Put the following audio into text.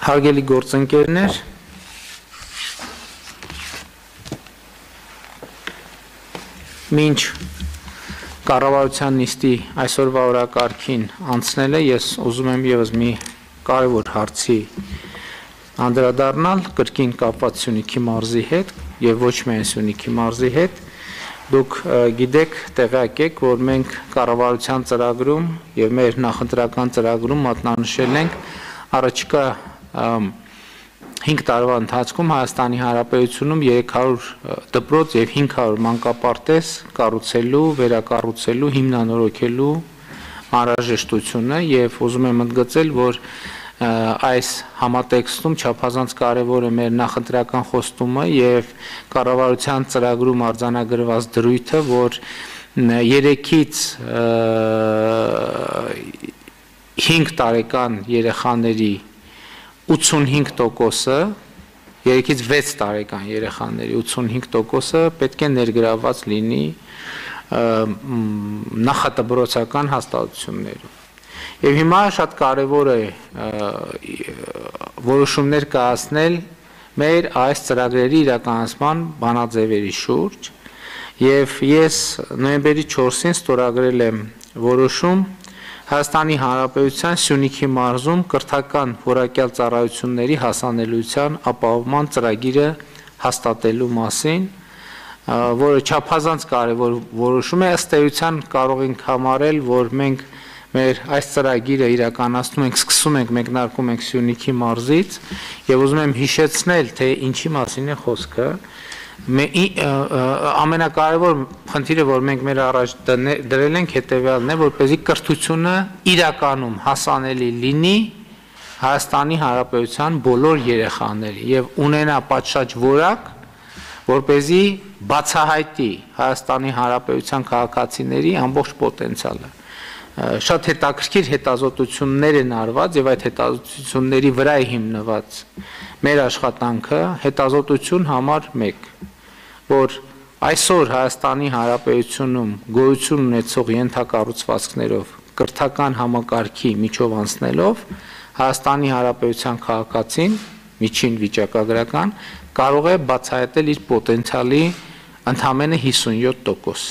Հարգելի գործընկերներ, մինչ կառավարության նիստի այսօրվա օրակարգին անցնելը ես ուզում եմ եւս մի կարևոր հարցի անդրադառնալ կրկին կապված Սյունիքի մարզի հետ եւ ոչ միայն Սյունիքի մարզի հետ դուք գիտեք տեղյակ եք որ մենք կառավարության ծրագրում եւ մեր նախընտրական ծրագրում մատնանշել ենք առաջիկա 5 տարվա ընթացքում Հայաստանի Հանրապետությունում 300 դպրոց եւ 500 մանկապարտեզ կառուցելու, վերակառուցելու, հիմնանորոգելու անհրաժեշտությունը եւ ուզում եմ ընդգծել, որ այս համատեքստում չափազանց կարևոր է մեր նախընտրական խոստումը եւ կառավարության ծրագրում արձանագրված դրույթը, որ 3-ից 5 տարեկան երեխաների 85%-ը 3-ից 6 տարեկան երեխաների 85%-ը պետք է ներգրաված լինի նախատբրոցական հաստատություններում։ Եվ հիմա շատ կարևոր է որոշումներ կայացնել մեր այս ծրագրերի իրականացման բանաձևերի շուրջ եւ ես նոյեմբերի 4-ին ստորագրել եմ որոշում Հայաստանի Հանրապետության Սյունիքի մարզում կրթական որակյալ ծառայությունների հասանելիության ապահովման ծրագիրը հաստատելու մասին, որը չափազանց կարևոր որոշում է, ըստ էության կարող ենք համարել, որ մենք մեր այս ծրագիրը իրականացնում ենք, սկսում ենք մեկնարկում ենք Սյունիքի մարզից եւ ուզում եմ հիշեցնել, թե ինչի մասին է խոսքը, ամենակարևոր խնդիրը, որ մենք մեր առաջ դրել ենք, հետեւյալն է, որպեսզի կրթությունը իրականում հասանելի լինի Հայաստանի Հանրապետության բոլոր երեխաների եւ ունենա պատշաճ որակ, որպեսզի բացահայտի Հայաստանի Հանրապետության քաղաքացիների ամբողջ պոտենցիալը շատ հետաքրքիր հետազոտություններ են արված եւ այդ հետազոտությունների վրա է հիմնված մեր աշխատանքը հետազոտություն համար 1 որ այսօր Հայաստանի Հանրապետությունում գոյություն ունեցող ենթակառուցվածքներով կրթական համակարգի միջով անցնելով Հայաստանի Հանրապետության քաղաքացին միջին վիճակագրական կարող է բացահայտել իր պոտենցիալի ընդամենը 57%։